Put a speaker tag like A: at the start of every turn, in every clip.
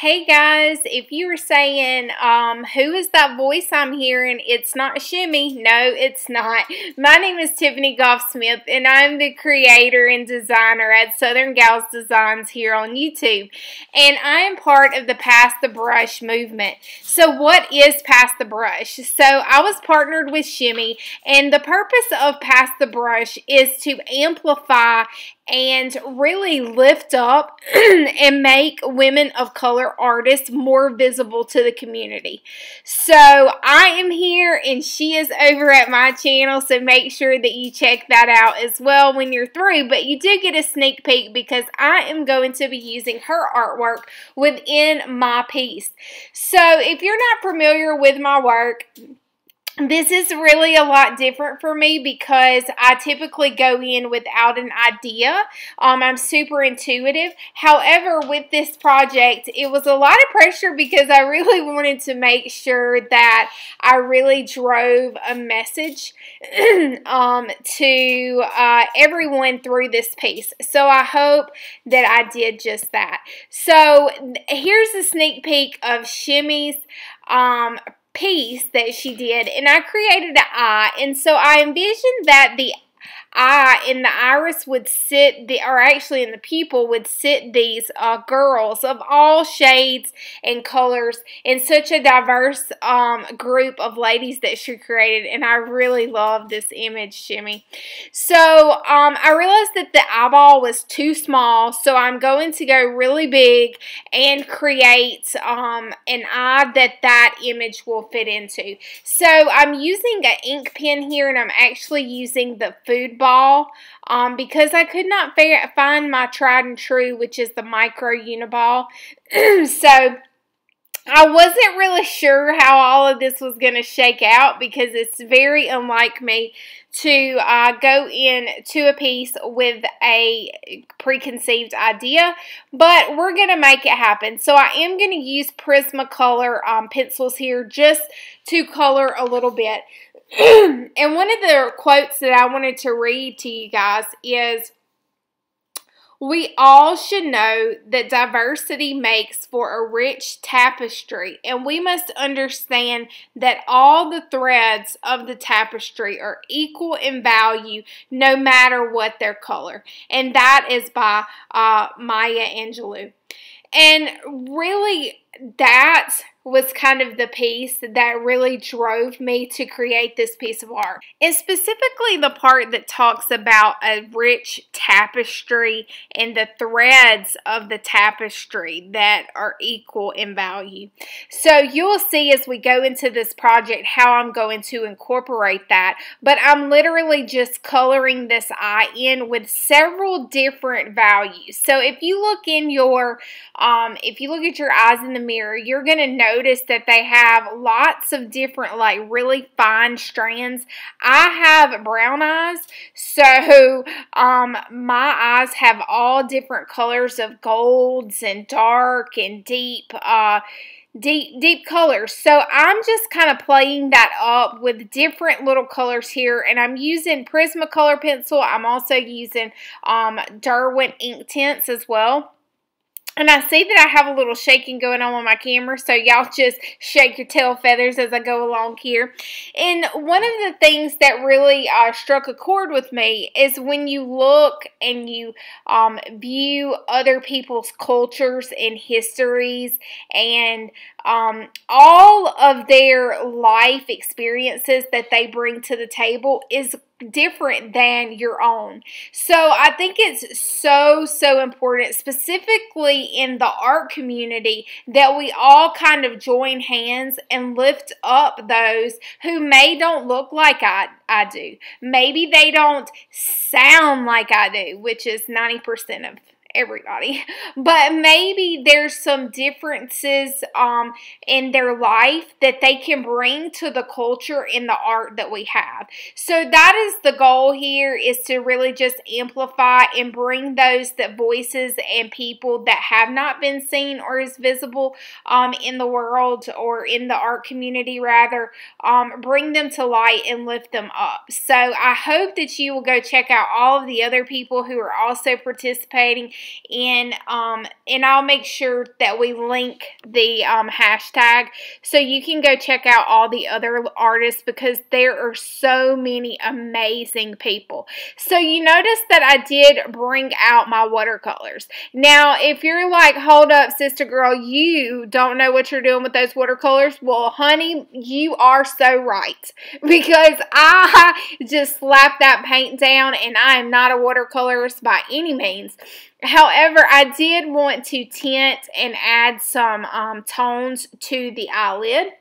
A: Hey guys, if you were saying, um, who is that voice I'm hearing? It's not Shemi. No, it's not. My name is Tiffany Goff Smith, and I'm the creator and designer at Southern Gals Designs here on YouTube. And I am part of the Pass the Brush movement. So, what is Pass the Brush? So, I was partnered with Shemi, and the purpose of Pass the Brush is to amplify and really lift up and make women of color artists more visible to the community. So I am here and she is over at my channel so make sure that you check that out as well when you're through but you do get a sneak peek because I am going to be using her artwork within my piece. So if you're not familiar with my work this is really a lot different for me because I typically go in without an idea. Um, I'm super intuitive. However, with this project, it was a lot of pressure because I really wanted to make sure that I really drove a message um, to uh, everyone through this piece. So I hope that I did just that. So here's a sneak peek of Shemi's um, piece that she did and I created an eye and so I envisioned that the eye in the iris would sit, the, or actually in the pupil would sit these uh, girls of all shades and colors in such a diverse um, group of ladies that she created. And I really love this image, Shemi. So um, I realized that the eyeball was too small, so I'm going to go really big and create um, an eye that that image will fit into. So I'm using an ink pen here, and I'm actually using the food ball um, because I could not find my tried and true, which is the micro uniball. so I wasn't really sure how all of this was going to shake out because it's very unlike me to uh, go into a piece with a preconceived idea, but we're going to make it happen. So I am going to use Prismacolor um, pencils here just to color a little bit. and one of the quotes that I wanted to read to you guys is we all should know that diversity makes for a rich tapestry, and we must understand that all the threads of the tapestry are equal in value no matter what their color. And that is by uh, Maya Angelou. And really, that was kind of the piece that really drove me to create this piece of art. And specifically the part that talks about a rich tapestry and the threads of the tapestry that are equal in value. So you'll see as we go into this project how I'm going to incorporate that. But I'm literally just coloring this eye in with several different values. So if you look in your, um, if you look at your eyes in the mirror, you're going to know notice that they have lots of different like really fine strands. I have brown eyes, so um, my eyes have all different colors of golds and dark and deep uh, deep deep colors. So I'm just kind of playing that up with different little colors here and I'm using Prismacolor pencil. I'm also using um, Derwent Inktense as well and I see that I have a little shaking going on with my camera, so y'all just shake your tail feathers as I go along here. And one of the things that really uh, struck a chord with me is when you look and you um, view other people's cultures and histories and um, all of their life experiences that they bring to the table is different than your own. So I think it's so, so important, specifically in the art community, that we all kind of join hands and lift up those who may don't look like I, I do. Maybe they don't sound like I do, which is 90% of everybody, but maybe there's some differences um, in their life that they can bring to the culture in the art that we have. So that is the goal here is to really just amplify and bring those that voices and people that have not been seen or is visible um, in the world or in the art community rather, um, bring them to light and lift them up. So I hope that you will go check out all of the other people who are also participating and um, and I'll make sure that we link the um, hashtag so you can go check out all the other artists because there are so many amazing people. So you notice that I did bring out my watercolors. Now, if you're like, hold up, sister girl, you don't know what you're doing with those watercolors, well, honey, you are so right because I just slapped that paint down and I am not a watercolorist by any means. However, I did want to tint and add some um, tones to the eyelid.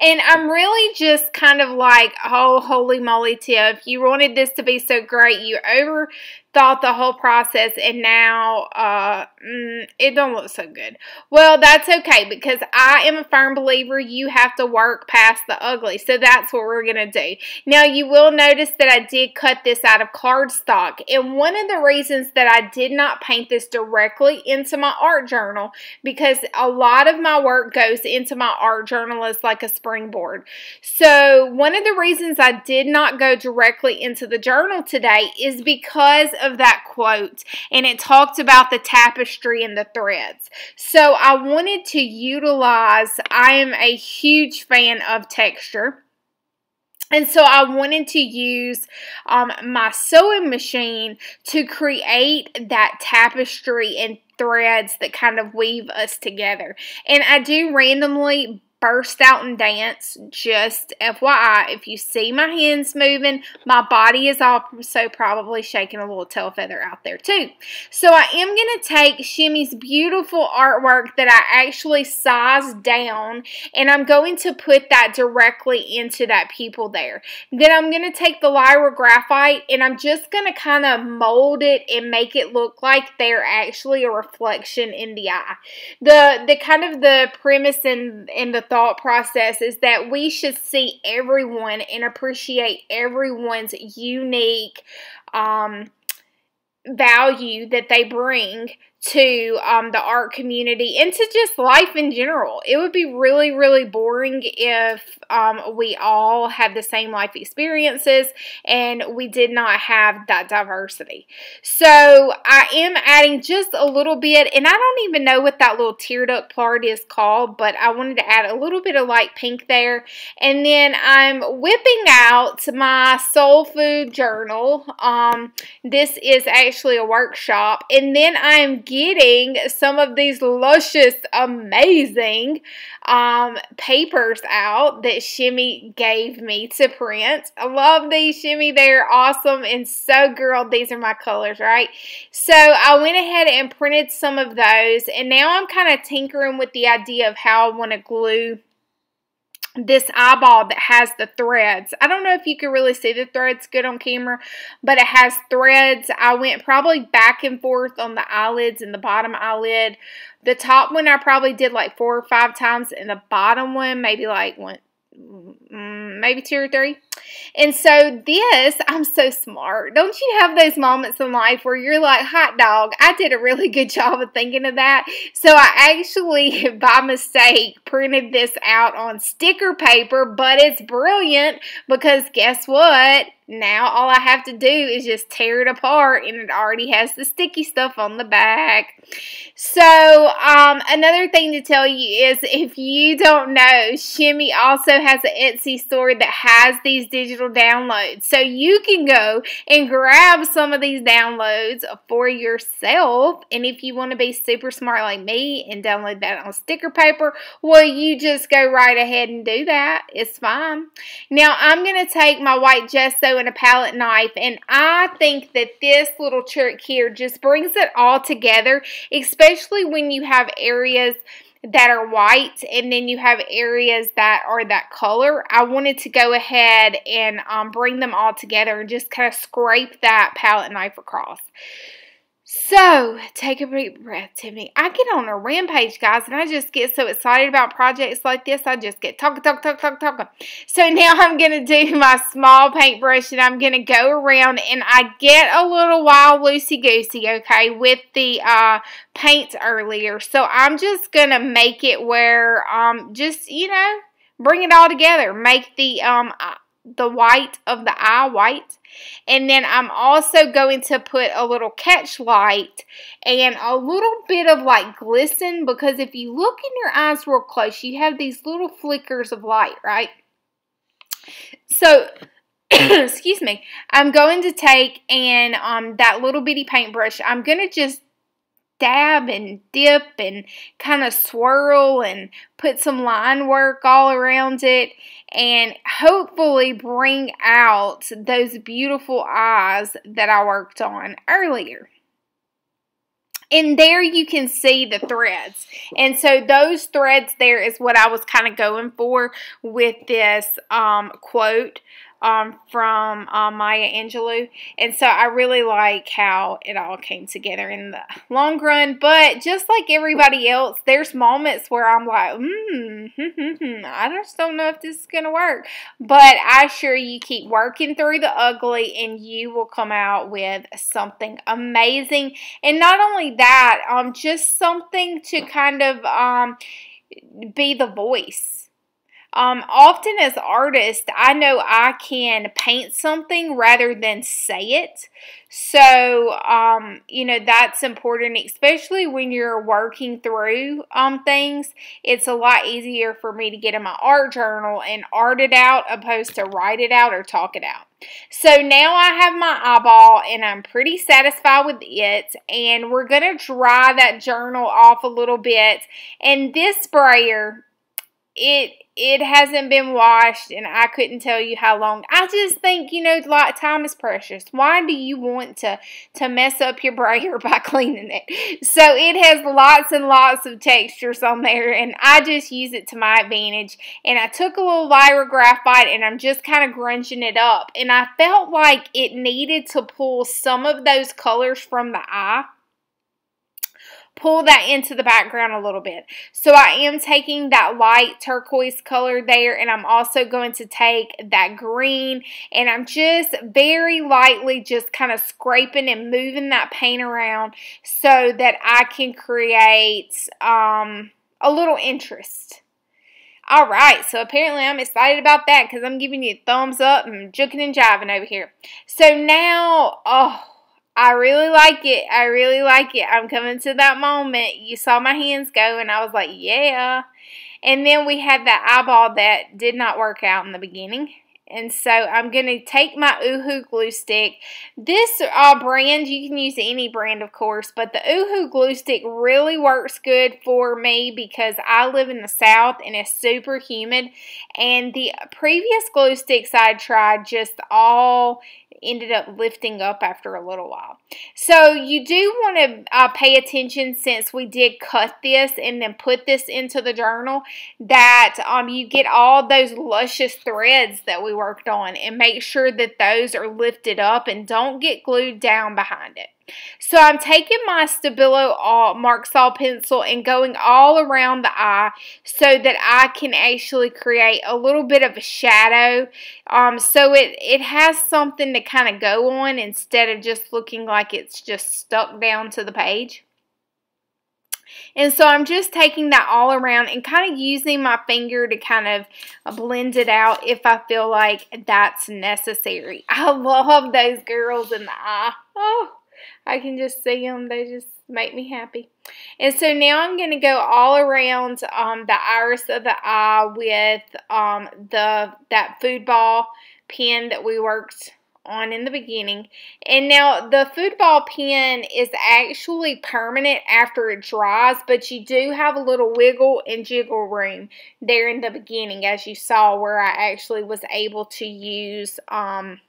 A: And I'm really just kind of like, oh, holy moly, Tiff, you wanted this to be so great. You over thought the whole process and now uh, mm, it don't look so good. Well, that's okay because I am a firm believer you have to work past the ugly. So that's what we're going to do. Now, you will notice that I did cut this out of cardstock. And one of the reasons that I did not paint this directly into my art journal because a lot of my work goes into my art journal as like a springboard. So one of the reasons I did not go directly into the journal today is because of that quote, and it talked about the tapestry and the threads. So I wanted to utilize, I am a huge fan of texture. And so I wanted to use um, my sewing machine to create that tapestry and threads that kind of weave us together. And I do randomly burst out and dance. Just FYI, if you see my hands moving, my body is also probably shaking a little tail feather out there too. So I am going to take Shemi's beautiful artwork that I actually sized down and I'm going to put that directly into that pupil there. Then I'm going to take the Lyra Graphite and I'm just going to kind of mold it and make it look like they're actually a reflection in the eye. The, the kind of the premise and, and the thought process is that we should see everyone and appreciate everyone's unique um, value that they bring to um, the art community and to just life in general. It would be really, really boring if um, we all had the same life experiences and we did not have that diversity. So I am adding just a little bit, and I don't even know what that little tear duct part is called, but I wanted to add a little bit of light pink there. And then I'm whipping out my soul food journal. Um, this is actually a workshop. And then I'm getting some of these luscious, amazing um, papers out that Shemi gave me to print. I love these, Shemi. They're awesome and so girl. These are my colors, right? So I went ahead and printed some of those, and now I'm kind of tinkering with the idea of how I want to glue this eyeball that has the threads. I don't know if you can really see the threads good on camera, but it has threads. I went probably back and forth on the eyelids and the bottom eyelid. The top one I probably did like four or five times, and the bottom one maybe like one, mm, maybe two or three. And so this, I'm so smart. Don't you have those moments in life where you're like, hot dog, I did a really good job of thinking of that. So I actually, by mistake, printed this out on sticker paper, but it's brilliant because guess what? Now all I have to do is just tear it apart and it already has the sticky stuff on the back. So um, another thing to tell you is if you don't know, Shemi also has an Etsy store that has these digital downloads. So you can go and grab some of these downloads for yourself. And if you want to be super smart like me and download that on sticker paper, well, you just go right ahead and do that. It's fine. Now I'm going to take my white gesso and a palette knife. And I think that this little trick here just brings it all together, especially when you have areas that are white and then you have areas that are that color. I wanted to go ahead and um, bring them all together and just kind of scrape that palette knife across. So, take a deep breath, Tiffany. I get on a rampage, guys, and I just get so excited about projects like this. I just get talking, talking, talking, talking, talking. So now I'm going to do my small paintbrush, and I'm going to go around, and I get a little wild loosey-goosey, okay, with the uh, paint earlier. So I'm just going to make it where, um, just, you know, bring it all together. Make the, um, the white of the eye white. And then I'm also going to put a little catch light and a little bit of like glisten because if you look in your eyes real close, you have these little flickers of light, right? So, excuse me, I'm going to take and um, that little bitty paintbrush, I'm going to just dab and dip and kind of swirl and put some line work all around it and hopefully bring out those beautiful eyes that I worked on earlier. And there you can see the threads. And so those threads there is what I was kind of going for with this um, quote um, from um, Maya Angelou. And so I really like how it all came together in the long run. But just like everybody else, there's moments where I'm like, hmm, I just don't know if this is going to work. But I assure you, keep working through the ugly and you will come out with something amazing. And not only that, um, just something to kind of um, be the voice um, often as artists, I know I can paint something rather than say it. So, um, you know, that's important, especially when you're working through um, things. It's a lot easier for me to get in my art journal and art it out opposed to write it out or talk it out. So now I have my eyeball and I'm pretty satisfied with it. And we're going to dry that journal off a little bit. And this brayer, it it hasn't been washed and I couldn't tell you how long. I just think, you know, like time is precious. Why do you want to to mess up your brayer by cleaning it? So it has lots and lots of textures on there and I just use it to my advantage. And I took a little Lyra graphite and I'm just kind of grunging it up. And I felt like it needed to pull some of those colors from the eye pull that into the background a little bit. So I am taking that light turquoise color there and I'm also going to take that green and I'm just very lightly just kind of scraping and moving that paint around so that I can create um, a little interest. All right, so apparently I'm excited about that because I'm giving you thumbs up and juking and jiving over here. So now, oh, I really like it. I really like it. I'm coming to that moment. You saw my hands go, and I was like, yeah. And then we had that eyeball that did not work out in the beginning. And so I'm going to take my Uhu glue stick. This uh, brand, you can use any brand, of course, but the Uhu glue stick really works good for me because I live in the South and it's super humid. And the previous glue sticks I tried just all ended up lifting up after a little while. So you do want to uh, pay attention since we did cut this and then put this into the journal that um, you get all those luscious threads that we worked on and make sure that those are lifted up and don't get glued down behind it. So I'm taking my Stabilo Marks All pencil and going all around the eye so that I can actually create a little bit of a shadow. Um, so it, it has something to kind of go on instead of just looking like it's just stuck down to the page. And so I'm just taking that all around and kind of using my finger to kind of uh, blend it out if I feel like that's necessary. I love those girls in the eye. Oh. I can just see them. They just make me happy. And so now I'm going to go all around um, the iris of the eye with um, the that food ball pen that we worked on in the beginning. And now the food ball pen is actually permanent after it dries, but you do have a little wiggle and jiggle room there in the beginning as you saw where I actually was able to use um,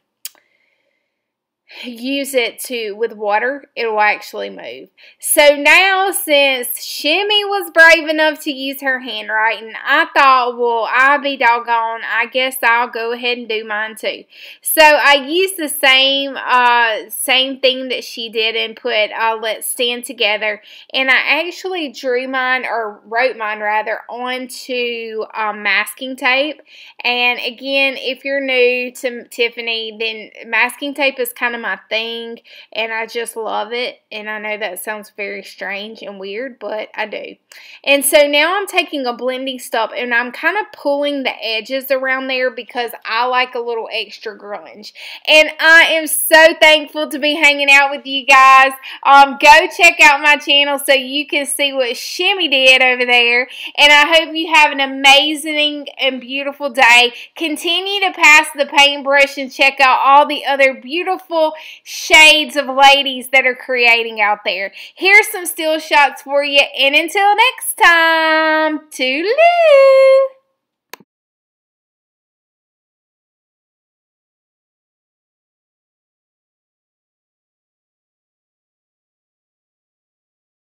A: use it to with water it will actually move. So now since Shemi was brave enough to use her handwriting i thought well i'll be doggone. I guess i'll go ahead and do mine too. So i used the same uh same thing that she did and put uh let's stand together. And i actually drew mine or wrote mine rather onto um, masking tape. And again if you're new to tiffany then masking tape is kind of of my thing and I just love it. And I know that sounds very strange and weird, but I do. And so now I'm taking a blending stop and I'm kind of pulling the edges around there because I like a little extra grunge. And I am so thankful to be hanging out with you guys. Um, go check out my channel so you can see what Shemi did over there. And I hope you have an amazing and beautiful day. Continue to pass the paintbrush and check out all the other beautiful shades of ladies that are creating out there. Here's some still shots for you. And until next time, toodaloo!